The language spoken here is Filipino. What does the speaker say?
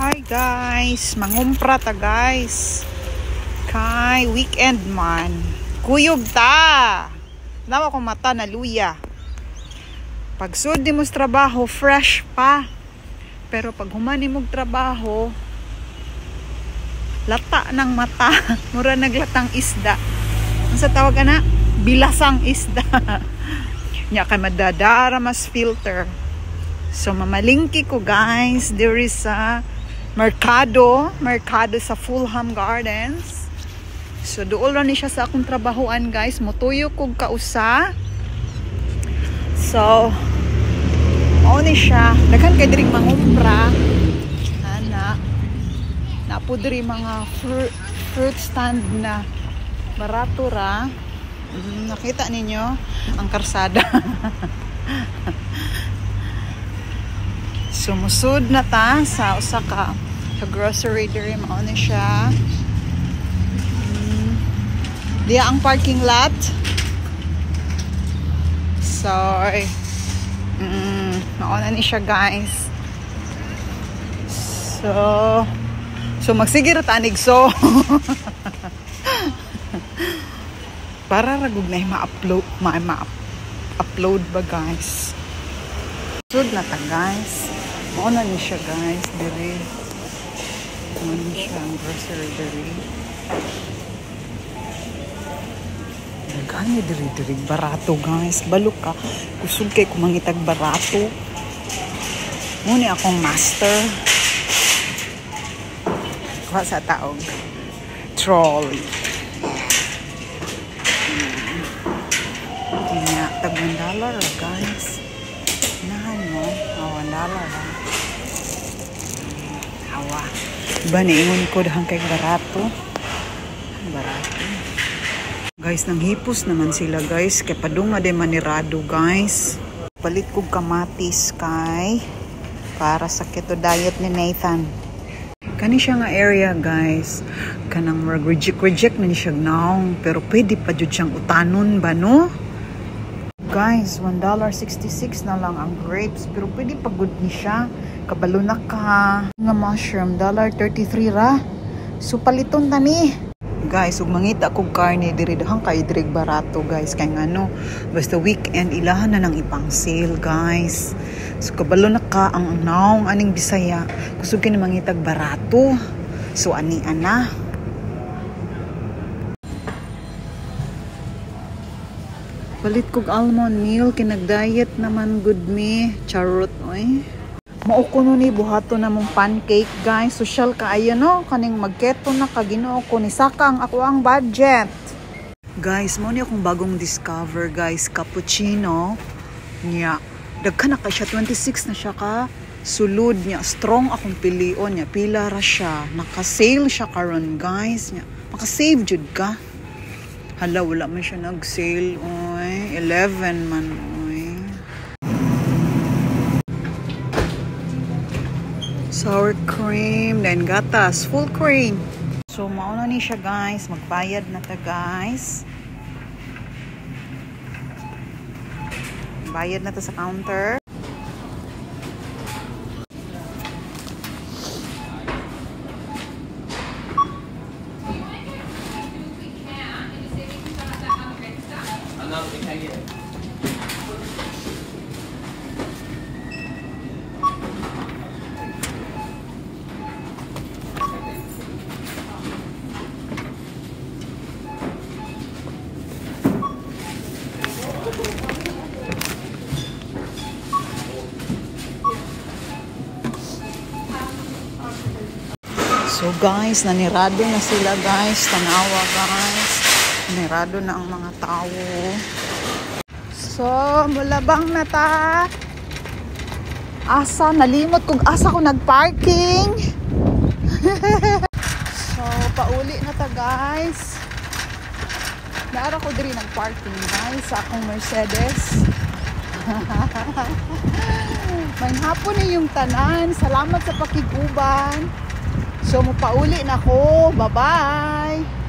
Hi guys, mangumpra ta guys. Kay weekend man. Kuyog ta. Nawa ko mata na luya. Pag sud mo trabaho, fresh pa. Pero pag humani mog trabaho, lata ng mata. Mura naglatang isda. Ang sa tawag na? Bilasang isda. Nya kay madadara mas filter. So mamalingki ko guys, there is a Mercado, Mercado sa Fulham Gardens. So dool ra ni siya sa akong trabahoan guys, motuyo kog kausa. So mao ni siya, daghan kay diri mangumpra. Ana. Napo diri mga fruit, fruit stand na barato ra. Mm, nakita ninyo ang karsada. Sumusod na ta sa usa ka sa grocery diri mao ni siya. Mm, diya ang parking lot. So, mm, mao na ni siya guys. So, so magsigir tanig so. para ragug na ma-upload ma-upload ba guys sud na ta guys mao na ni siya guys. Dire mao ni siya ang grocery dire Gani diri diri barato guys. Balok ka. Kusog kay kumangitag barato. Ni akong master. Kuha sa taog trolley niya tag one dollar guys. Nahan mo? Oh, one dollar ha awa. Ba niingon ko dahang kay barato barato guys nang hipos naman sila guys. Kay padunga de manirado guys. Palit kog kamatis kay para sa keto diet ni Nathan. Kani siya nga area guys. Kanang reject reject na ni siya naong. Pero pwede pa jud siyang utanon ba no Guys, $1.66 na lang ang grapes. Pero pwede pagod ni siya. Kabalo na ka. Nga mushroom, $1.33 ra. So, paliton tani. Guys, ug mangita kog karne diri dahang kay diri barato guys kay ngano basta weekend ilahan na nang ipang sale guys so kabalo na ka ang naong aning bisaya kusog kini mangitag barato so ani ana Palit kog almond meal kinag-diet naman good me. Charot oy. Mao kuno ni buhato na mong pancake guys. Social kaayo no kaning magketo na ka Ginoo ko ni saka ang ako ang budget. Guys, mo ni akong bagong discover guys, cappuccino niya. Dagkan na ka siya 26 na siya ka sulod niya strong akong pilion niya pila ra siya naka-sale siya karon guys niya maka-save jud ka hala wala man siya nag-sale oy 11 man oy sour cream. Then gatas. Full cream. So mauna ni siya guys. Magbayad na ta guys. Bayad na ta sa counter So guys, nanirado na sila guys. Tanawa guys. Nanirado na ang mga tao. So, mulabang na ta. Asa, nalimot kung asa ko nagparking. so, pauli na ta guys. Naara ko diri nagparking guys sa akong Mercedes. May hapon yung tanan. Salamat sa pakiguban. So, mupauli na ko. Bye-bye!